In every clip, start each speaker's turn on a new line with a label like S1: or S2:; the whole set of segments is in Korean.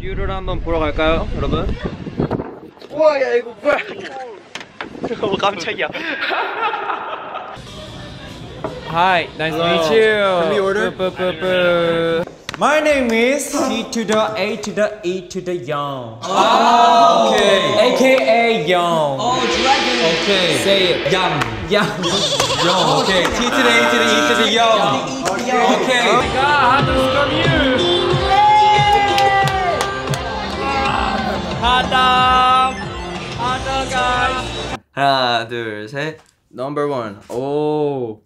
S1: 뷰를 한번 보러 갈까요, 여러분? 우와, 야 이거 뭐야? 어, 깜짝이야. Hi, nice to meet you. Can we order?
S2: My name is T to the A to the E to the Young.
S1: Okay.
S2: AKA Young.
S3: Oh, dragon.
S2: Okay. Say it. Young. Young.
S1: Young. Okay. T to the A to the E to the young. Okay. Oh my God, how does it from you? Dog, guys. 하나, 둘, 셋. Number one. 오.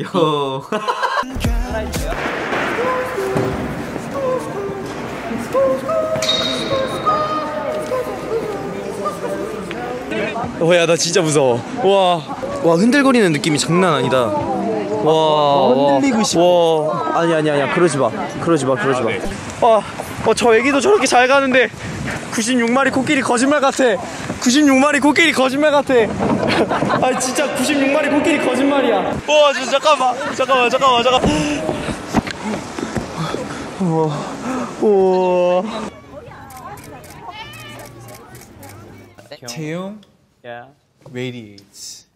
S1: 요.
S4: 와, 야, 나 진짜 무서워. 와, 와, 흔들거리는 느낌이 장난 아니다. 와, 와, 흔들리고 싶어. 와, 아니, 아니, 아니야. 그러지 마. 그러지 마, 그러지 마. 와, 어, 저 애기도 저렇게 잘 가는데 96마리 코끼리 거짓말 같아. 96마리 코끼리 거짓말 같아. 아, 진짜 96마리 코끼리 거짓말이야. 와, 저, 잠깐만, 잠깐만, 잠깐만, 잠깐. 우와, 우와.
S2: 태용
S1: Yeah.
S2: radiates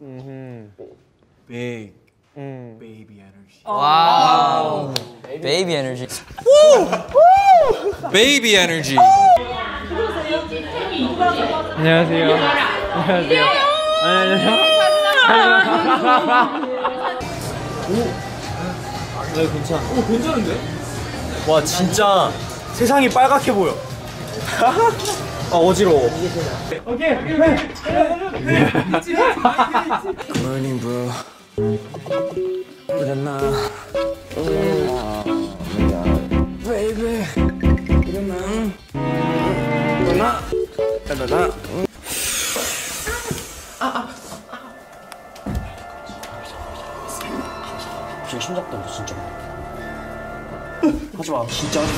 S2: big baby energy.
S3: Baby energy.
S2: Baby energy.
S1: 안녕하세요. 안녕하세요. 안녕하세요.
S4: 와 진짜 세상이 빨갛게 보여. 아 어지러워. 굿모닝 브로. 일어나. 베이비. 일어나. 일어나. 일어나. 진짜 심장병 진짜. 하지 마. 진짜 하지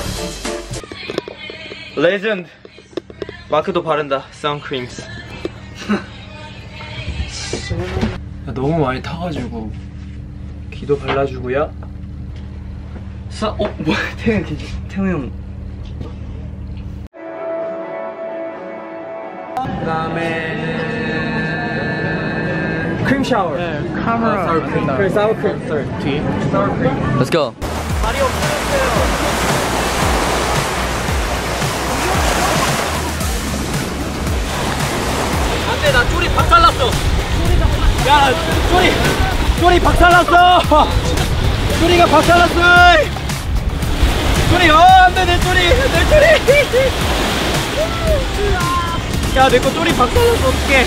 S4: 마.
S1: 레전드. 마크도 바른다. 선크림스. 너무 많이 타가지고 귀도 발라주고요. 사, 어, 뭐야, 태용, 괜찮, 태용 형. 그다음에는 크림 샤워. 네, 카메라. sour cream. 그래, sour cream. 뒤에. 사워 크림.
S3: Let's go.
S1: 발이 없어졌어요. 안돼 나 쪼리 박살났어. 야 쪼리 쪼리 박살났어. 쪼리가 박살났어. 쪼리 어 안 돼 내 쪼리 내 쪼리. 야 내 거 쪼리 박살났어 어떡해.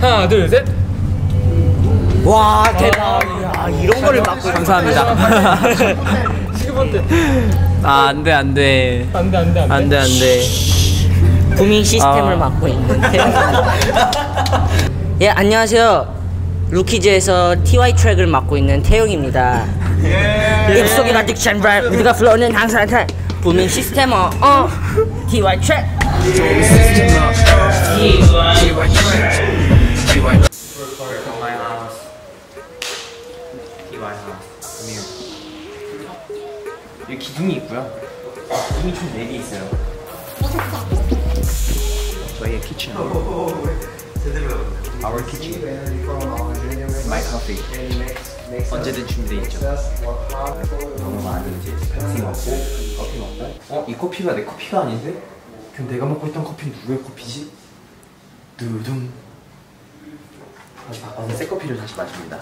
S1: 하나 둘 셋.
S3: 와 대박. 야 이런 거를 막고 감사합니다. 아 안 돼 안 돼
S1: 안 돼 안 돼 안 돼.
S3: 안돼 안돼. 구밍 시스템을 맡고 있는 태영입니다. 예 안녕하세요. 루키즈에서 TY 트랙을 맡고 있는 태용입니다. 입속에 가득 찬 랩, 우리가 플로우는 항상 타. 구밍 시스템어, 어, TY 트랙.
S1: 여기 기둥이 있고요. 기둥이 총 4개 있어요. 저희의 키친. Our kitchen. My coffee. 언제든 준비되어 있죠. 너무 많은 이제 펩시 먹고 커피 먹고. 어? 이 커피가 내 커피가 아닌데? 그럼 내가 먹고 있던 커피는 누구의 커피지? 두둥. 새 커피를 다시 마십니다.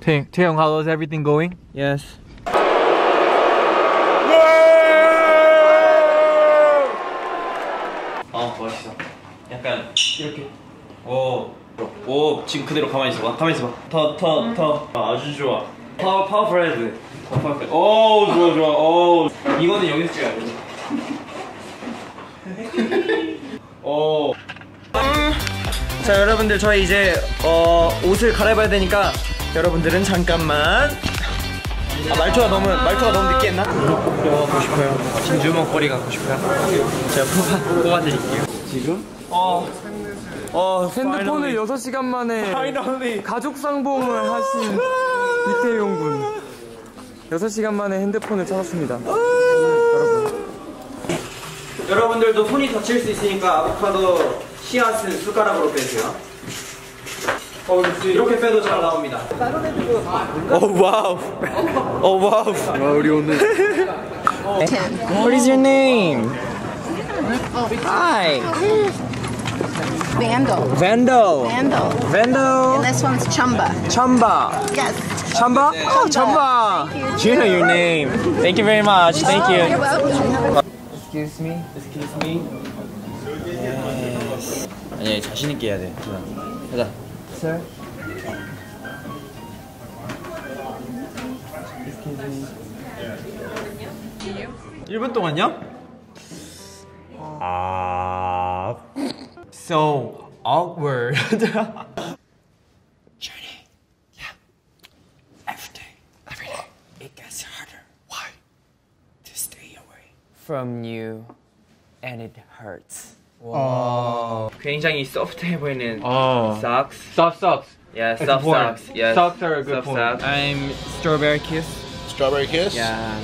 S5: Taeyong, how is everything going?
S1: Yes. 어 멋있어. 약간 이렇게. 오. 오 지금 그대로 가만히 있어봐. 가만히 있어봐. 더 더 더. 아주 좋아. 파워 powerful red. 더 powerful red. 오 좋아 좋아. 오 이거는 여기서 찍어야 돼. 오.
S4: 자 여러분들 저희 이제 어, 옷을 갈아입어야 되니까 여러분들은 잠깐만 아, 말투가 너무 말투가 너무 느끼했나? 이거 갖고 싶어요. 진주 목걸이 갖고 싶어요. 제가 뽑아 뽑아드릴게요. 지금? 어
S6: 어,
S7: 핸드폰을 6시간 만에 가족 상봉을 하신 이태용 군. 6시간 만에 핸드폰을 찾았습니다.
S8: 여러분들도 손이 다칠 수 있으니까 아보카도 씨앗은 숟가락으로 빼세요. 어, 이렇게 빼도 잘 나옵니다.
S1: 오 wow. 오 wow. 와 우리 오늘
S6: What is your name? Hi.
S9: Vandal.
S6: Vandal.
S9: Vandal.
S6: Vandal.
S9: And this one's Chumba.
S6: Chamba.
S9: Yes.
S6: Chamba? Oh, Chamba. Do you know your name? Thank you very much. Thank
S9: You're
S6: you.
S9: welcome.
S6: Excuse me. Excuse me.
S8: 아니, 자신 있게 해야 돼. 가자.
S6: Sir.
S8: 1분 동안요?
S6: Ah. So awkward. Journey. Yeah. Every day. Every day. It gets harder. Why? To stay away from you, and it hurts. 굉장히 소프트해 보이는
S2: Oh.
S6: socks.
S2: Soft socks.
S6: Yeah,
S2: It's
S6: soft
S2: important.
S6: socks. Yes.
S2: Socks are a good
S6: soft
S2: point.
S6: socks. I'm strawberry kiss.
S10: Strawberry kiss?
S6: Yeah.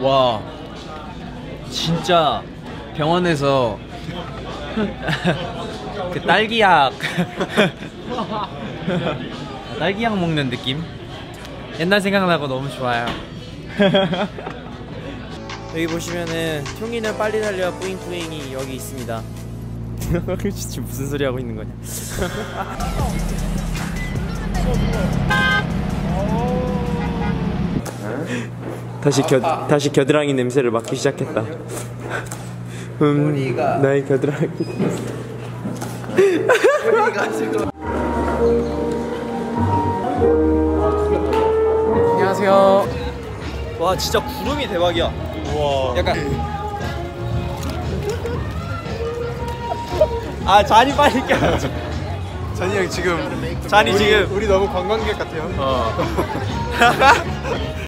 S6: 와 진짜 병원에서 그 딸기약 딸기약 먹는 느낌 옛날 생각나고 너무 좋아요
S1: 여기 보시면은 퉁이는 빨리 달려 뿌잉뿌잉이 여기 있습니다. 진짜 무슨 소리 하고 있는 거냐? 다시 겨 다시 겨드랑이 냄새를 맡기 시작했다. 음, 나의 겨드랑이.
S7: 안녕하세요.
S1: 와 진짜 구름이 대박이야. 와. 약간. 아 잔이 빨리 껴. 잔이 형 지금. 잔이 지금. 우리 너무 관광객 같아요. 어.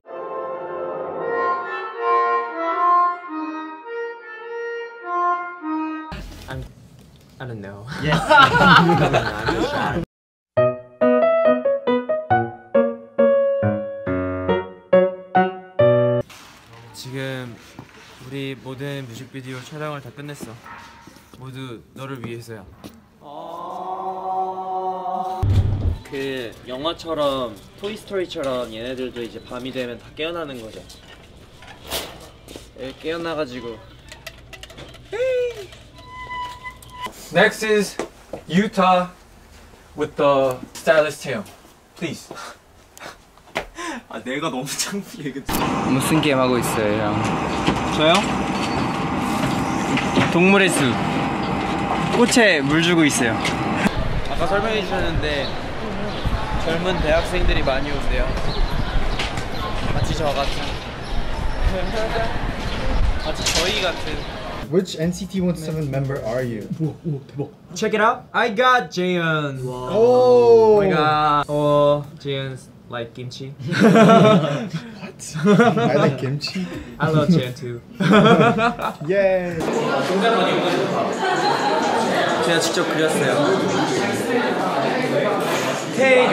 S6: I don't know
S1: 지금 우리 모든 뮤직비디오 촬영을 다 끝냈어. 모두 너를 위해서야. 그 영화처럼 토이스토리처럼 얘네들도 이제 밤이 되면 다 깨어나는 거죠. 예, 깨어나가지고
S2: Next is Utah with the stylist Taeyong. Please.
S1: 아 내가 너무 창피해 그치?
S6: 무슨 게임 하고 있어요 형?
S1: 저요? 동물의 숲 꽃에 물 주고 있어요 아까 설명해 주셨는데 젊은 대학생들이 많이 온대요 마치 저 같은 마치 저희 같은
S11: Which NCT 127 member are you?
S6: Check it out. I got Jaehyun.
S11: Oh,
S6: Oh my god. Oh, Jaehyun's like kimchi.
S11: I like kimchi.
S6: I love Jaehyun too.
S11: Yay!
S1: 제가 직접 그렸어요 태경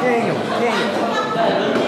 S1: 태경 태경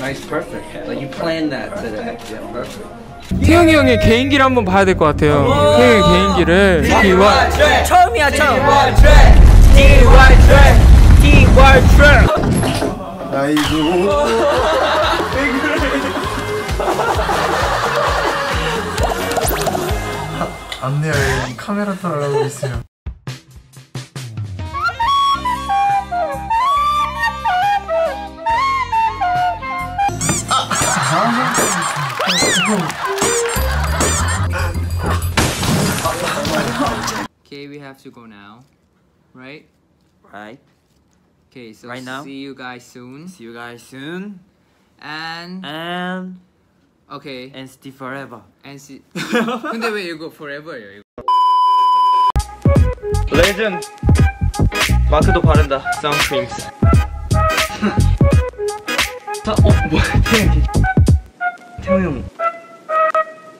S8: Nice, perfect. Like you planned that today. Yeah, perfect.
S7: 태용이 형의 개인기를 한번 봐야 될 것 같아요. 태용의 개인기를. 기와.
S3: 처음이야 처음. DY 트랙. DY 트랙.
S11: 아이고. 안 돼요. 여기 카메라 따라가고 있어요.
S6: Okay, we have to go now, right?
S1: Right.
S6: Okay, so
S1: Right now?
S6: see you guys soon.
S1: See you guys soon.
S6: And
S1: And
S6: okay,
S1: and stay forever.
S6: and see. 근데 왜 이거 forever예요? 이거?
S8: 레전드 마크도 바른다 선크림스 어 뭐야 태영 태영 형